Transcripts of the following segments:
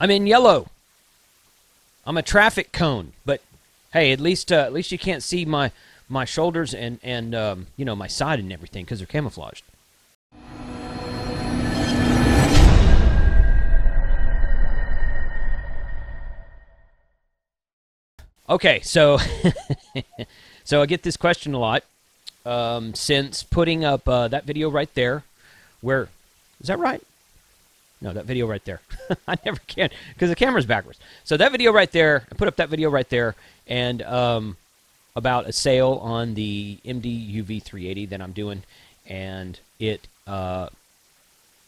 I'm in yellow. I'm a traffic cone, but hey, at least uh, at least you can't see my my shoulders and and um, you know my side and everything because they're camouflaged. Okay, so so I get this question a lot um, since putting up uh, that video right there. Where is that right? No, that video right there. I never can because the camera's backwards. So that video right there, I put up that video right there, and um, about a sale on the MD UV 380 that I'm doing, and it uh,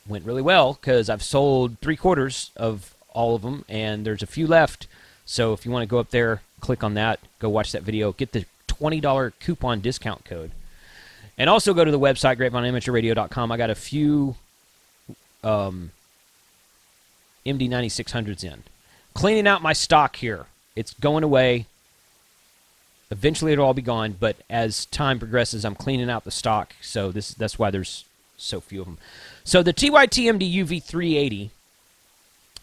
went really well because I've sold three quarters of all of them, and there's a few left. So if you want to go up there, click on that, go watch that video, get the $20 coupon discount code. And also go to the website, grapevineamateurradio.com. I got a few um, MD9600s in. Cleaning out my stock here. It's going away. Eventually it'll all be gone, but as time progresses, I'm cleaning out the stock. So this that's why there's so few of them. So the TYTMD UV380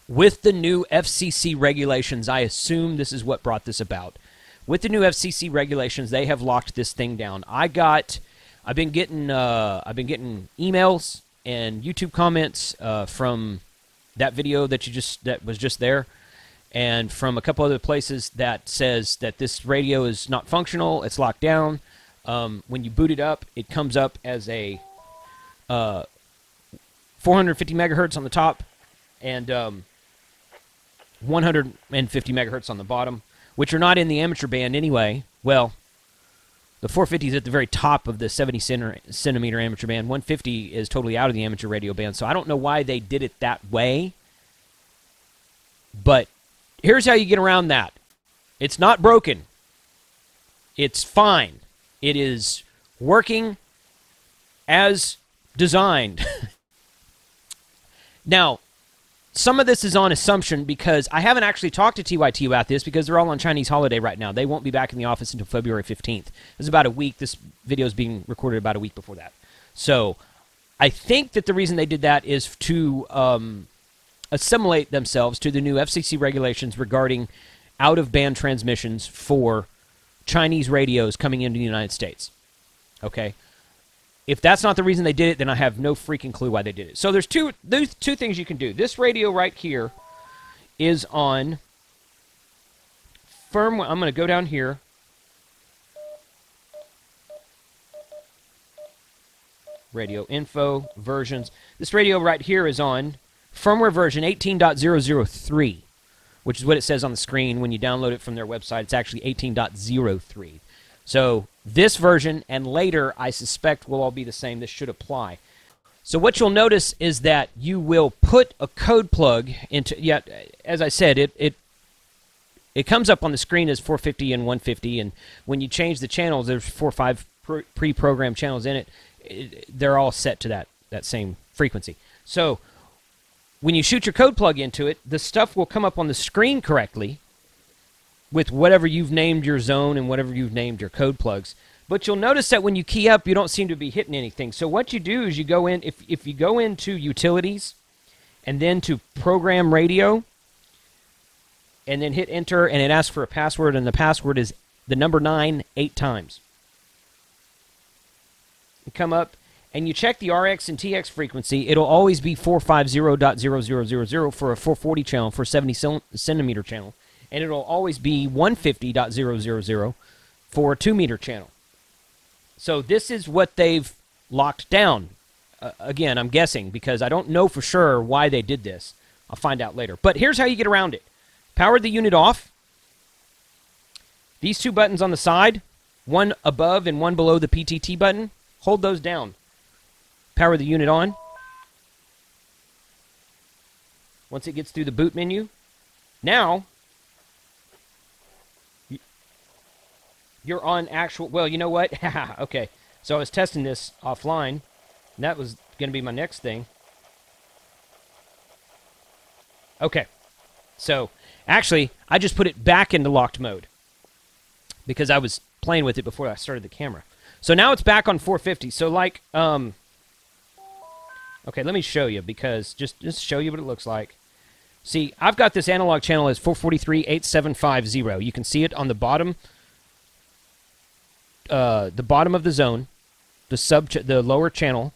with the new FCC regulations, I assume this is what brought this about. With the new FCC regulations, they have locked this thing down. I got, I've been getting, uh, I've been getting emails and YouTube comments uh, from that video that you just that was just there, and from a couple other places that says that this radio is not functional. It's locked down. Um, when you boot it up, it comes up as a uh, 450 megahertz on the top, and um, 150 megahertz on the bottom, which are not in the amateur band anyway. Well, the 450 is at the very top of the 70 centimeter amateur band. 150 is totally out of the amateur radio band. So I don't know why they did it that way. But here's how you get around that it's not broken, it's fine. It is working as designed. now, some of this is on assumption because I haven't actually talked to TYT about this because they're all on Chinese holiday right now. They won't be back in the office until February 15th. It's about a week. This video is being recorded about a week before that. So I think that the reason they did that is to um, assimilate themselves to the new FCC regulations regarding out of band transmissions for Chinese radios coming into the United States. Okay. If that's not the reason they did it, then I have no freaking clue why they did it. So there's two there's two things you can do. This radio right here is on firmware. I'm going to go down here. Radio info versions. This radio right here is on firmware version 18.003, which is what it says on the screen when you download it from their website. It's actually 18.03. So this version and later, I suspect, will all be the same. This should apply. So what you'll notice is that you will put a code plug into. Yeah, as I said, it it it comes up on the screen as 450 and 150, and when you change the channels, there's four or five pre-programmed channels in it. it. They're all set to that that same frequency. So when you shoot your code plug into it, the stuff will come up on the screen correctly with whatever you've named your zone and whatever you've named your code plugs. But you'll notice that when you key up, you don't seem to be hitting anything. So what you do is you go in, if, if you go into utilities and then to program radio and then hit enter and it asks for a password and the password is the number nine eight times. You come up and you check the RX and TX frequency, it'll always be 450.0000 for a 440 channel, for a 70 centimeter channel and it'll always be 150.000 for a 2 meter channel. So this is what they've locked down. Uh, again, I'm guessing because I don't know for sure why they did this. I'll find out later. But here's how you get around it. Power the unit off. These two buttons on the side, one above and one below the PTT button, hold those down. Power the unit on. Once it gets through the boot menu, now you're on actual. Well, you know what? okay. So I was testing this offline, and that was going to be my next thing. Okay. So actually, I just put it back into locked mode because I was playing with it before I started the camera. So now it's back on 450. So like, um, okay, let me show you because just just show you what it looks like. See, I've got this analog channel as 443.8750. You can see it on the bottom, uh, the bottom of the zone, the sub, the lower channel.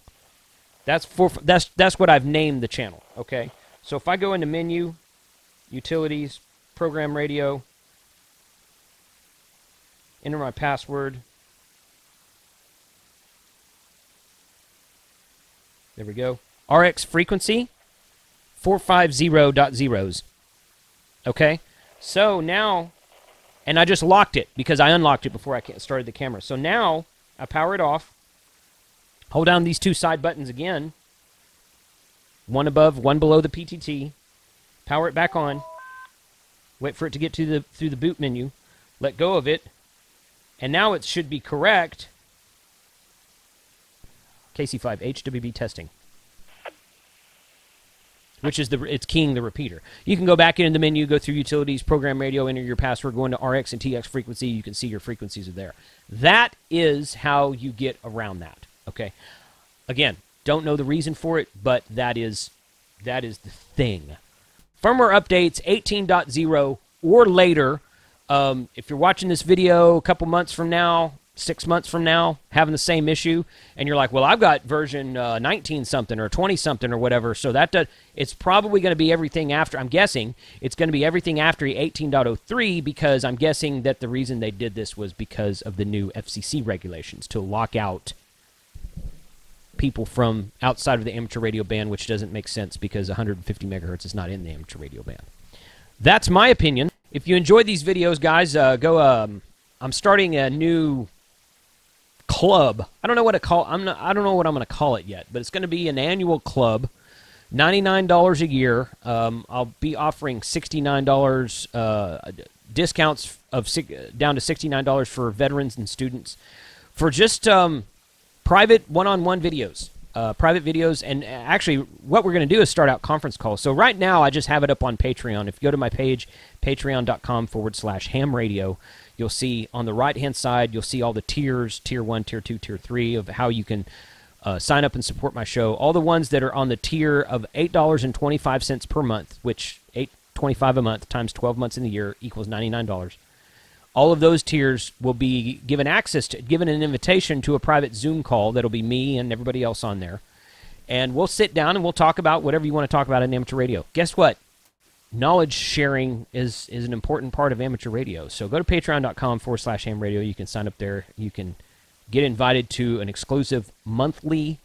That's for that's that's what I've named the channel. Okay, so if I go into menu, utilities, program radio, enter my password. There we go. RX frequency 450.0s. Okay? So now, and I just locked it because I unlocked it before I started the camera. So now I power it off, hold down these two side buttons again, one above, one below the PTT, power it back on, wait for it to get to the through the boot menu, let go of it, and now it should be correct. KC5 HWB testing which is the it's keying the repeater. You can go back into the menu, go through utilities, program radio, enter your password, go into RX and TX frequency. You can see your frequencies are there. That is how you get around that. Okay. Again, don't know the reason for it, but that is that is the thing. Firmware updates 18.0 or later. Um, if you're watching this video a couple months from now, six months from now having the same issue and you're like well i've got version uh, 19 something or 20 something or whatever so that does, it's probably going to be everything after i'm guessing it's going to be everything after 18.03 because i'm guessing that the reason they did this was because of the new fcc regulations to lock out people from outside of the amateur radio band which doesn't make sense because 150 megahertz is not in the amateur radio band. That's my opinion. If you enjoyed these videos guys uh, go um, i'm starting a new club. I don't know what to call. I'm not. I don't know what I'm going to call it yet, but it's going to be an annual club. $99 a year. Um, I'll be offering $69 uh, discounts of down to $69 for veterans and students for just um, private one-on-one videos. Uh, private videos, and actually, what we're going to do is start out conference calls. So right now, I just have it up on Patreon. If you go to my page, patreon.com forward slash ham radio, You'll see on the right hand side, you'll see all the tiers tier one, tier two, tier three of how you can uh, sign up and support my show. All the ones that are on the tier of $8.25 per month, which 825 a month times 12 months in the year equals $99. All of those tiers will be given access to, given an invitation to a private Zoom call that'll be me and everybody else on there. And we'll sit down and we'll talk about whatever you want to talk about in amateur radio. Guess what? Knowledge sharing is is an important part of amateur radio. So go to patreon.com forward slash ham radio. You can sign up there. You can get invited to an exclusive monthly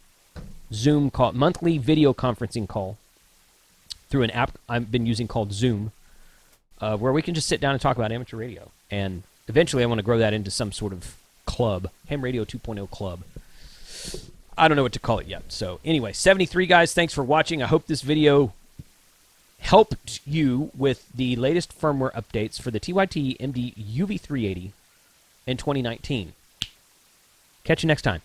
Zoom call, monthly video conferencing call through an app I've been using called Zoom, uh, where we can just sit down and talk about amateur radio. And eventually, I want to grow that into some sort of club, Ham Radio 2.0 club. I don't know what to call it yet. So anyway, 73 guys, thanks for watching. I hope this video helped you with the latest firmware updates for the TYT MD UV380 in 2019. Catch you next time.